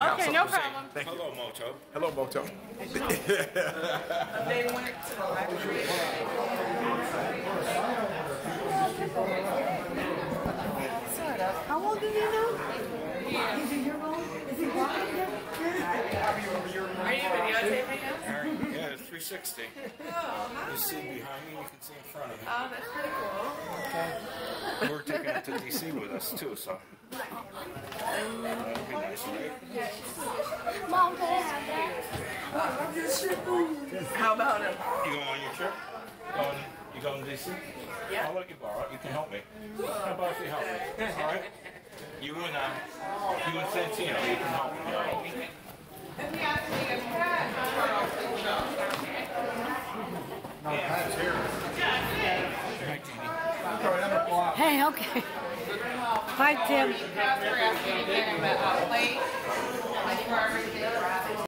Okay, no problem. Thank you. Hello, Moto. Hello, Moto. They went to the library. Sort of. How old is he now? Is he your old? Is he walking? Are you videotaping us? Harry, yeah, it's 360. You see behind me, you can see in front of me. Oh, that's pretty cool. We're taking it to DC with us too, so. That'd uh, be nice, right? Mom, can I have that? How about him? You going on your trip? Going, you going to DC? Yeah. I'll let you borrow it. You can help me. How about if you help me? All right? You and uh, you and Santino, you can help me. Hi, Jeannie. Hey, okay. Hi, Tim.